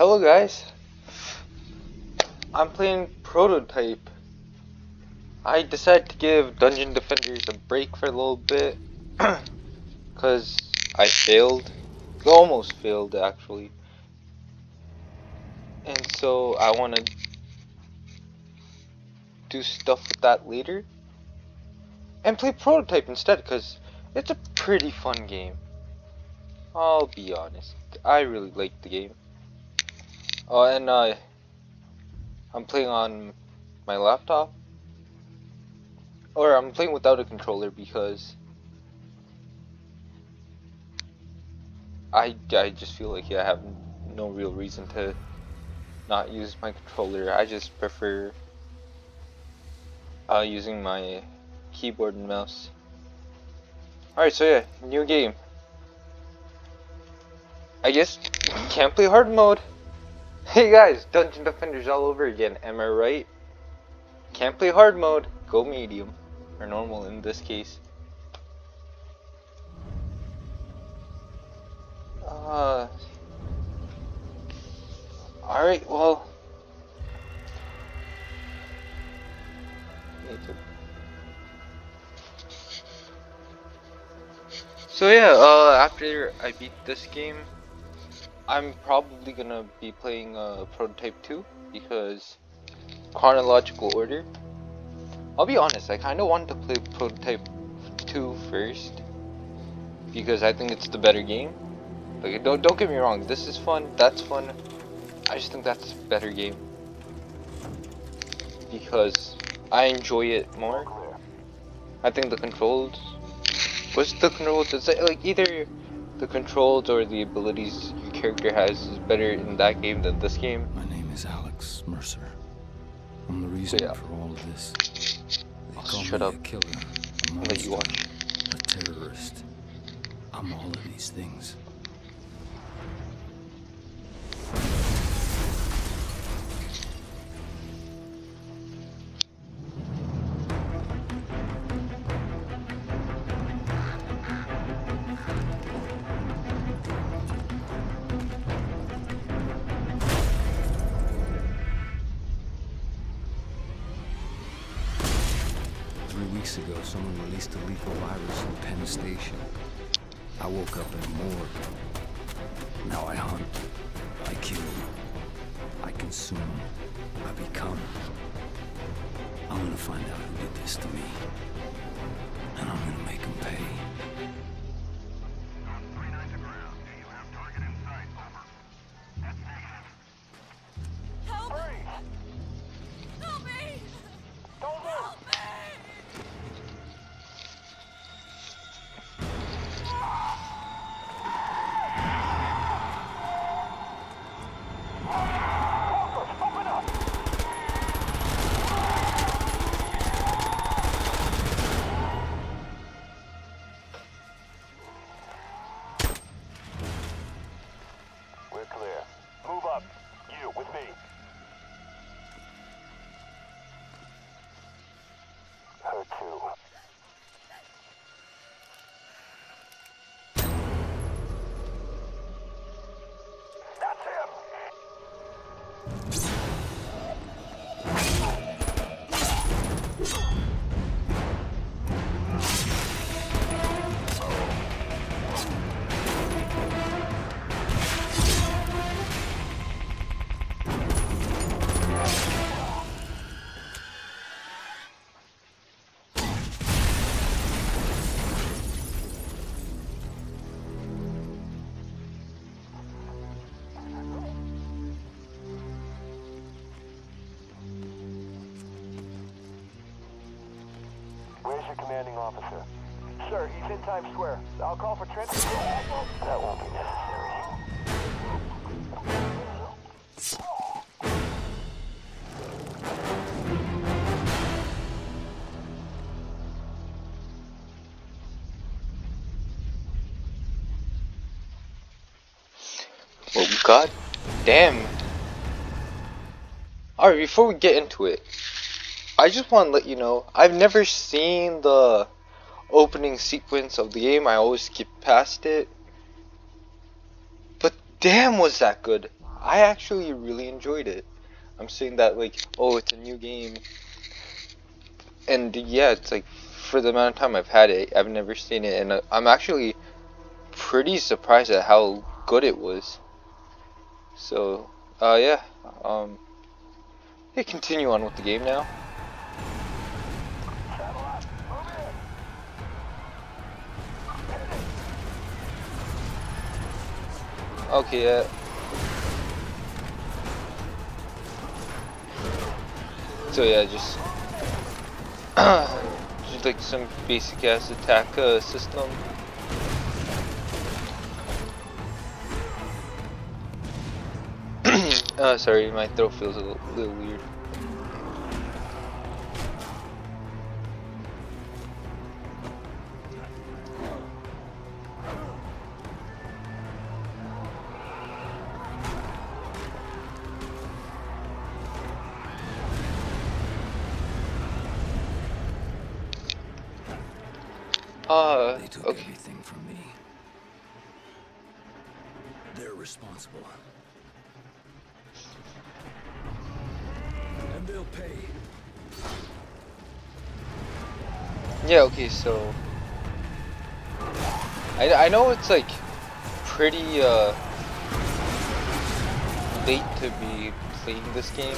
hello guys. I'm playing Prototype. I decided to give Dungeon Defenders a break for a little bit. Because I failed. Almost failed actually. And so I want to do stuff with that later. And play Prototype instead because it's a pretty fun game. I'll be honest. I really like the game. Oh, and uh, I'm playing on my laptop. Or I'm playing without a controller because I, I just feel like I have no real reason to not use my controller. I just prefer uh, using my keyboard and mouse. Alright, so yeah, new game. I guess can't play hard mode. Hey guys, Dungeon Defenders all over again, am I right? Can't play hard mode, go medium. Or normal in this case. Uh, Alright, well... So yeah, uh, after I beat this game, I'm probably gonna be playing uh, Prototype 2 because chronological order. I'll be honest, I kind of wanted to play Prototype 2 first because I think it's the better game. Like, don't don't get me wrong, this is fun, that's fun. I just think that's a better game because I enjoy it more. I think the controls, what's the controls? It's like either the controls or the abilities character has is better in that game than this game. My name is Alex Mercer. I'm the reason yeah. for all of this. They Oh, call shut me up. a killer, a I'll let you monster, a terrorist. I'm all of these things. Three weeks ago, someone released a lethal virus in Penn Station. I woke up in a morgue. Now I hunt. I kill. I consume. I become. I'm gonna find out who did this to me. And I'm gonna make them pay. Commanding officer? Sir, he's in Times Square. I'll call for transport. That won't be necessary. Well, god damn. Alright, before we get into it, I just want to let you know, I've never seen the opening sequence of the game. I always skip past it. But damn was that good. I actually really enjoyed it. I'm saying that like, oh, it's a new game, and yeah, it's like for the amount of time I've had it, I've never seen it, and uh, I'm actually pretty surprised at how good it was. So, uh, yeah, um, hey, continue on with the game now. Okay, yeah. So yeah, just just like some basic ass attack uh, system. uh, sorry, my throat feels a little, little weird. Uh, They took okay. everything from me. They're responsible. And they'll pay. Yeah, okay, so I, I know it's like pretty uh late to be playing this game.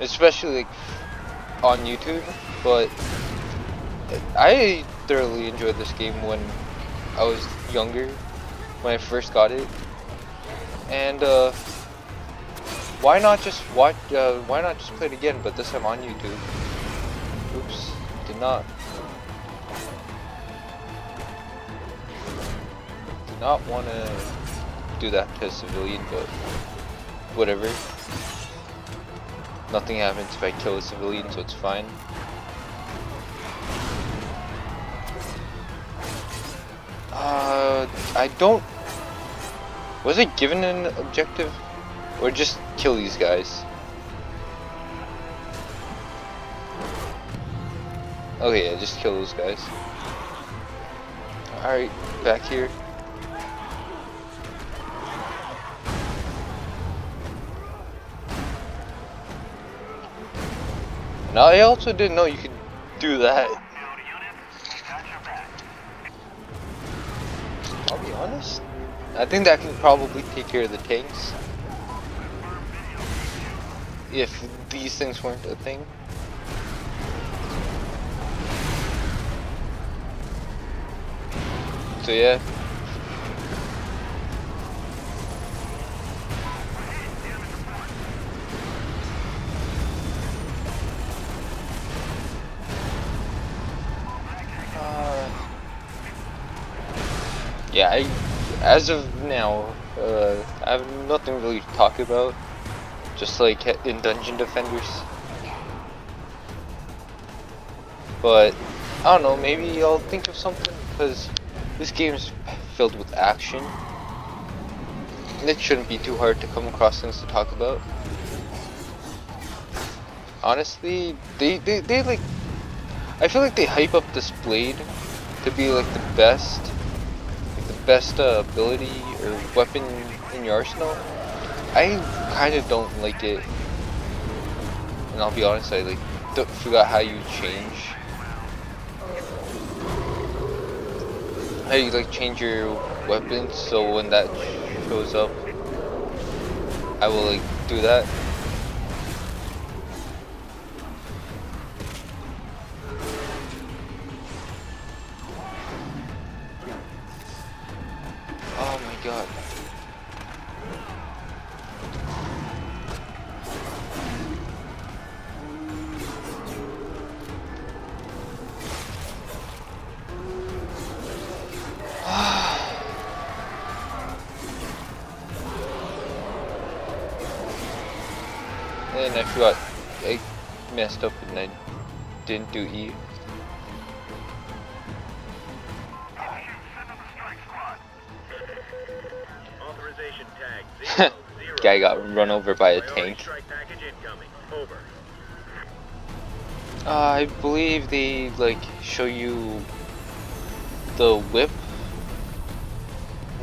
Especially like on YouTube, but I thoroughly enjoyed this game when I was younger, when I first got it. And uh why not just watch uh why not just play it again but this time on YouTube? Oops, did not. Did not want to do that to a civilian, but whatever. Nothing happens if I kill a civilian, so it's fine. Uh, I don't. Was it given an objective, or just kill these guys? Okay, yeah, just kill those guys. Alright, back here. Now, I also didn't know you could do that. I think that can probably take care of the tanks. If these things weren't a thing. So yeah. As of now, uh, I have nothing really to talk about. Just like in Dungeon Defenders. But, I don't know, maybe I'll think of something, because this game is filled with action. It shouldn't be too hard to come across things to talk about. Honestly, they, they, they like, I feel like they hype up this blade to be like the best, best uh, ability or weapon in your arsenal. I kind of don't like it, and I'll be honest, I like don't forgot how you change, how you like change your weapons. So when that shows up, I will like do that. God. and I forgot, I messed up and I didn't do E. guy got run over by a tank. Uh, I believe they, like, show you the whip.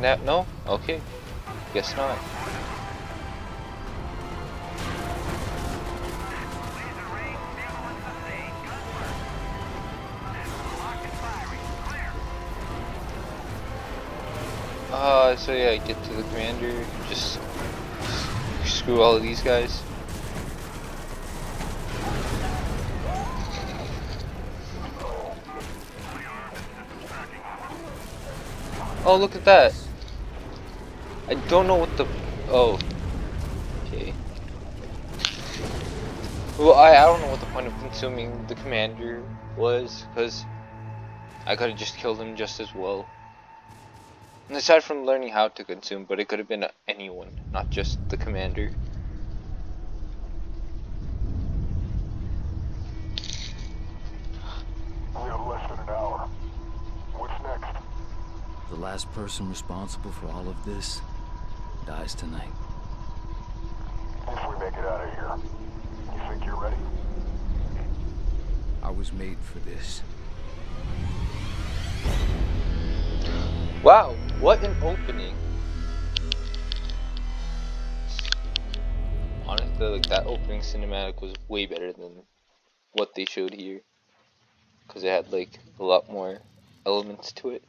No? no? Okay. Guess not. Uh, so yeah, get to the commander, just screw all of these guys. Oh, look at that. I don't know what the... Oh. Okay. Well, I, I don't know what the point of consuming the commander was, because I could have just killed him just as well. And aside from learning how to consume, but it could have been anyone, not just the commander. We have less than an hour. What's next? The last person responsible for all of this dies tonight. If we make it out of here, you think you're ready? I was made for this. Wow, what an opening. Honestly, like that opening cinematic was way better than what they showed here. Because it had like a lot more elements to it.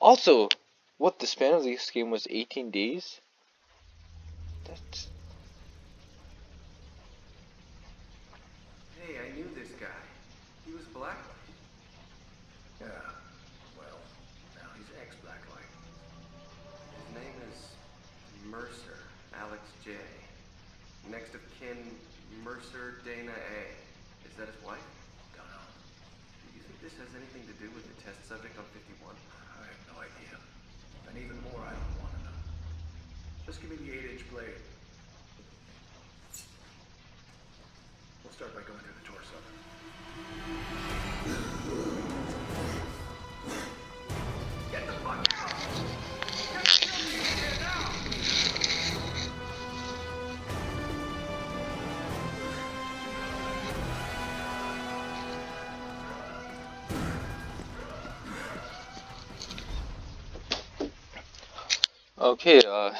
Also, what the span of this game was 18 days? That's Hey, I knew this guy. He was black. Yeah, well, now he's ex-Blacklight. His name is Mercer, Alex J. Kin, Mercer Dana A. Is that his wife? Don't know. Do you think this has anything to do with the test subject on 51? I have no idea. And even more, I don't want to know. Just give me the 8-inch blade. We'll start by going through the torso. Okay, uh,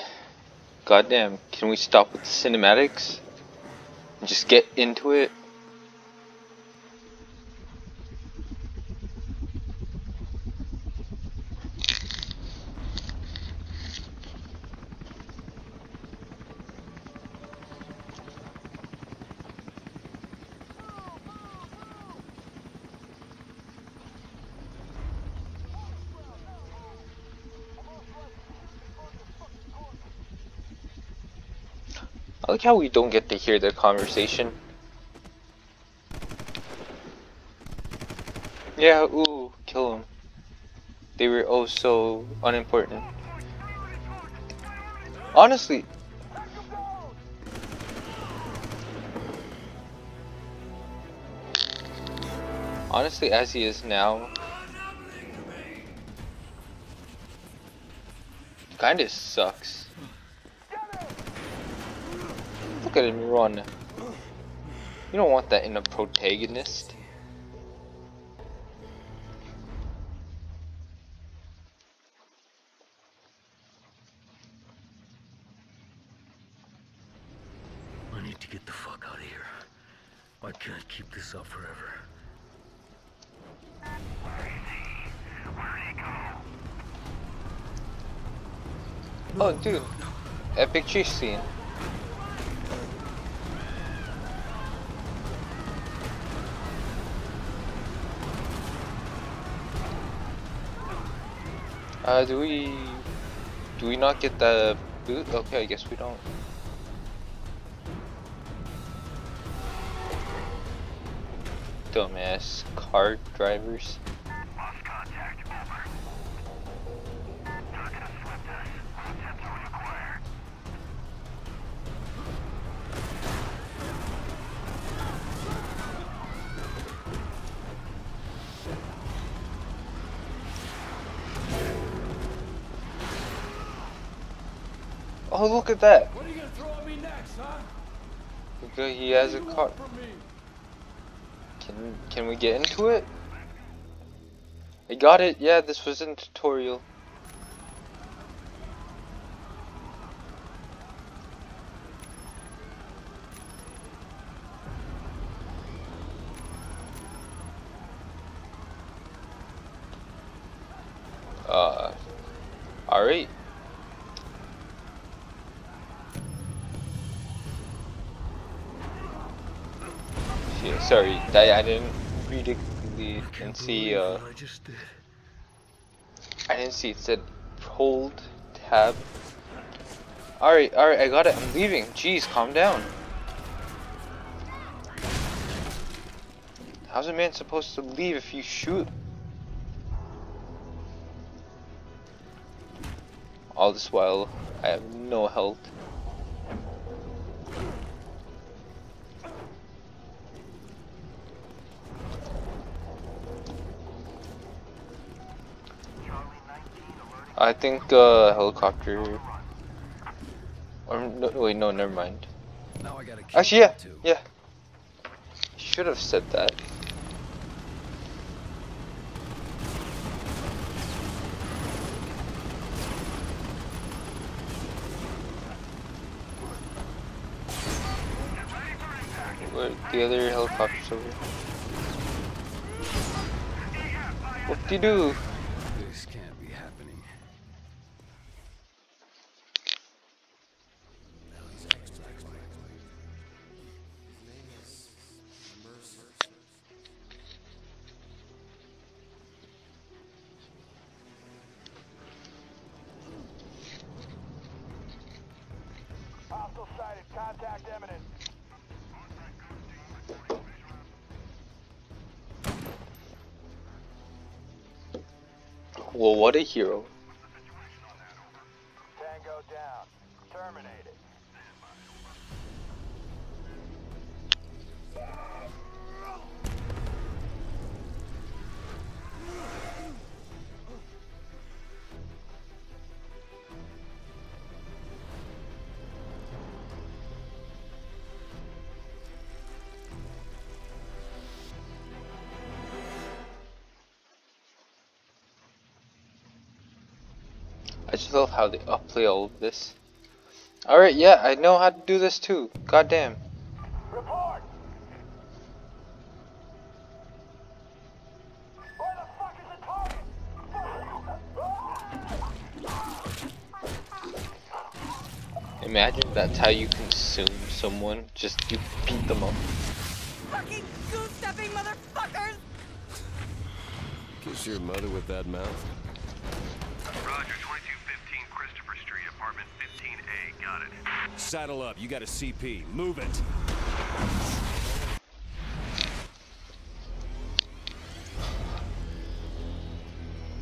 goddamn, can we stop with the cinematics? And just get into it? How we don't get to hear their conversation. Yeah, ooh, kill them. They were oh so unimportant. Honestly, honestly, as he is now, kinda sucks. Look at him run. You don't want that in a protagonist. I need to get the fuck out of here. I can't keep this up forever. Oh, dude. Epic chase scene. Uh, do we... Do we not get the boot? Okay, I guess we don't. Dumbass car drivers. Oh, look at that. What are you gonna throw at me next, huh? He has a What do you car. want from me? Can, can we get into it? I got it. Yeah, this was in tutorial. Uh, Alright. Yeah, sorry, I, I didn't read it clearly and see, uh, I just did. I didn't see it said hold tab. Alright, alright, I got it, I'm leaving. Jeez, calm down. How's a man supposed to leave if you shoot? All this while, I have no health. I think uh, helicopter. Or no, wait, no, never mind. Now I gotta Actually, yeah, too. yeah. Should have said that. The other helicopters over? What do you do? What a hero. Just love how they upplay all of this. Alright, yeah, I know how to do this too. Goddamn. Report! Where the fuck is the target? Imagine that's how you consume someone. Just you beat them up. Fucking goose-stepping motherfuckers! Kiss your mother with that mouth. Saddle up. You got a CP. Move it.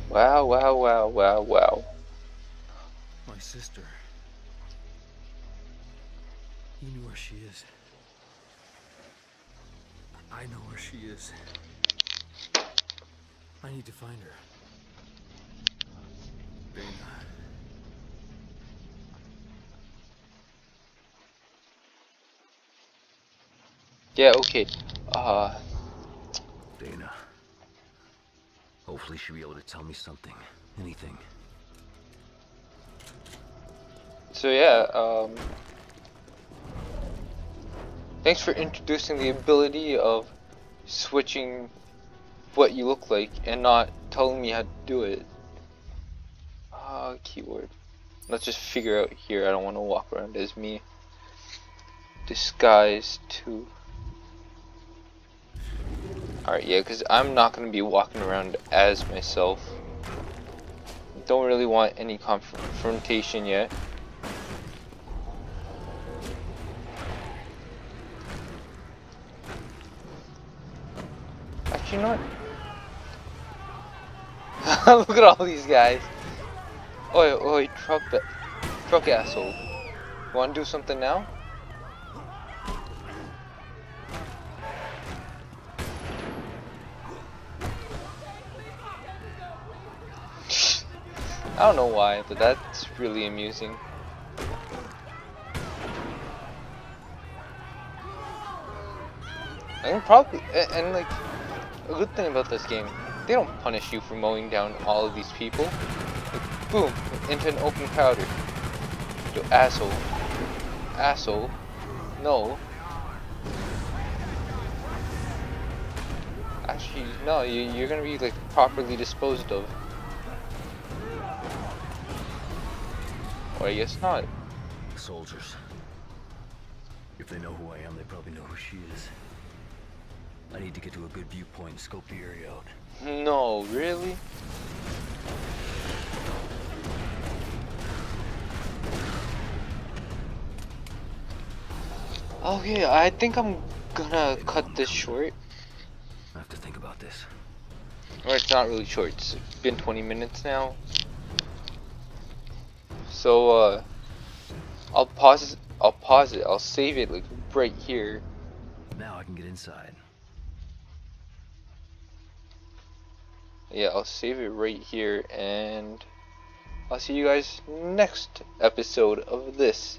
Wow, wow, wow, wow, wow. My sister. You knew where she is. I know where she is. I need to find her. Dana. Yeah, okay. Uh, Dana. Hopefully she'll be able to tell me something. Anything. so yeah, um, thanks for introducing the ability of switching what you look like and not telling me how to do it. Ah, keyword. Let's just figure out here. I don't want to walk around as me. Disguise to. Alright, yeah, because I'm not going to be walking around as myself. Don't really want any confrontation yet. Actually, not. Look at all these guys. Oi, oi, truck, truck asshole. Want to do something now? I don't know why, but that's really amusing. I probably, and, and like, a good thing about this game, they don't punish you for mowing down all of these people. Like, boom, into an open powder. You asshole. Asshole. No. Actually, no, you, you're gonna be like properly disposed of. I guess not. Soldiers. If they know who I am, they probably know who she is. I need to get to a good viewpoint and scope the area out. No, really? Okay, I think I'm gonna cut this short. I have to think about this. Or it's not really short, it's been 20 minutes now. So, uh, I'll pause I'll pause it, I'll save it like right here. Now I can get inside. Yeah, I'll save it right here and I'll see you guys next episode of this